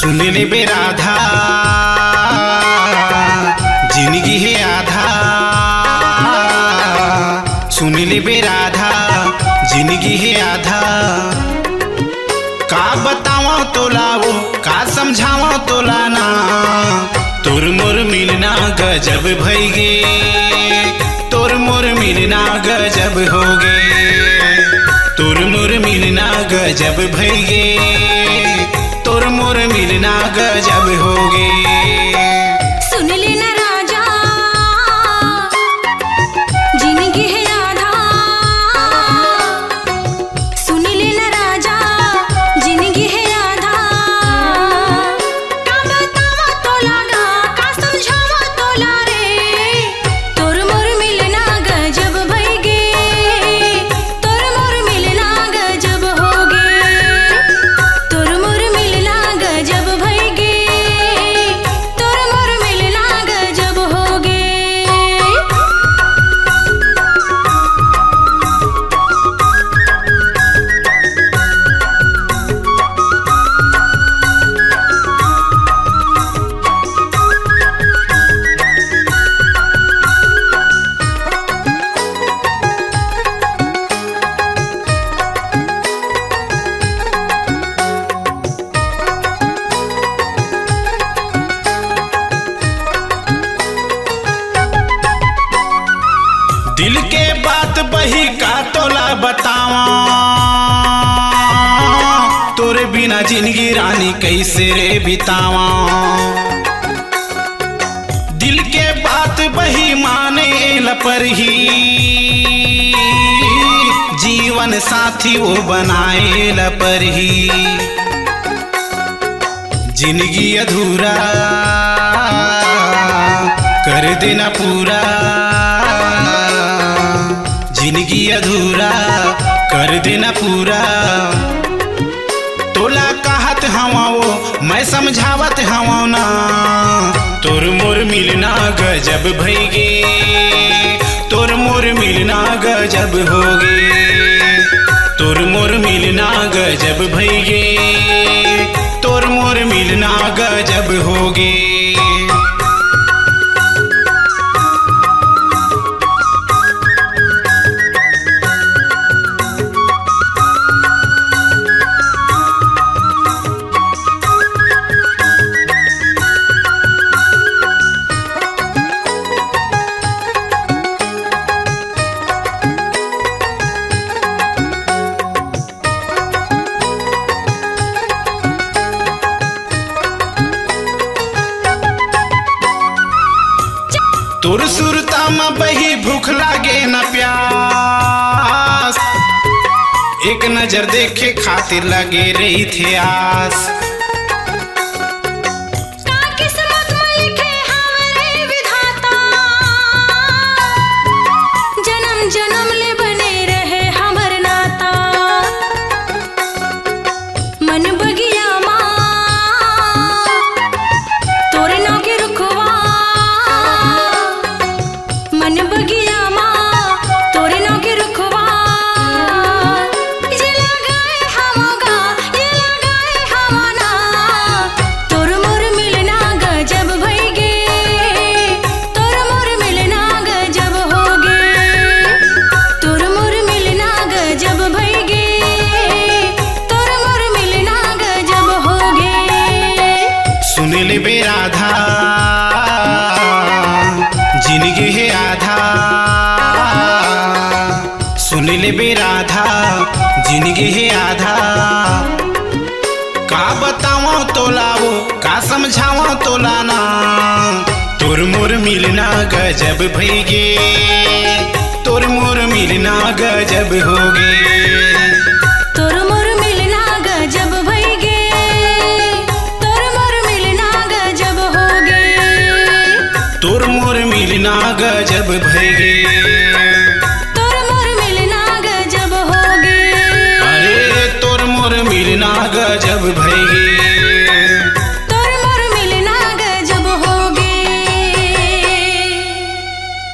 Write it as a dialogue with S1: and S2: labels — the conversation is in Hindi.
S1: सुन ले बे राधा ज़िंदगी है आधा। सुन ले बे राधा ज़िंदगी है आधा। का बतावा तोला वो, का समझावा तोला ना। तोर मोर मिलना गजब भई गे तोर मोर मिलना गजब हो गे तोर मोर मिलना गजब भई गे मोर मिलना गजब हो बिना ज़िंदगी रानी कैसे रे बितावा? दिल के बात बही माने लपर ही। जीवन साथी वो बनाए लपर ही। ज़िंदगी अधूरा कर देना पूरा। ज़िंदगी अधूरा कर देना पूरा। मैं समझावत हवा ना। तोर मोर मिलना गजब भैगे तोर मोर मिलना गजब होगे। तोर मोर मिलना गजब भैगे तोर मोर मिलना गजब हो तोर सुरता में बही भूख लागे न प्यास। एक नज़र देखे खातिर लगे रही थे आस। सुन बे राधा, ज़िंदगी है आधा। सुन ले बे राधा, ज़िंदगी है आधा। का बतावा तोला वो का समझावा तोला ना तोर मोर मिलना गजब भई गे, तोर मोर मिलना गजब हो
S2: तुर मोर मिलना गजब जब गे तोर मोर मिलना गजब हो गे अरे
S1: तुर मोर मिलना गजब भय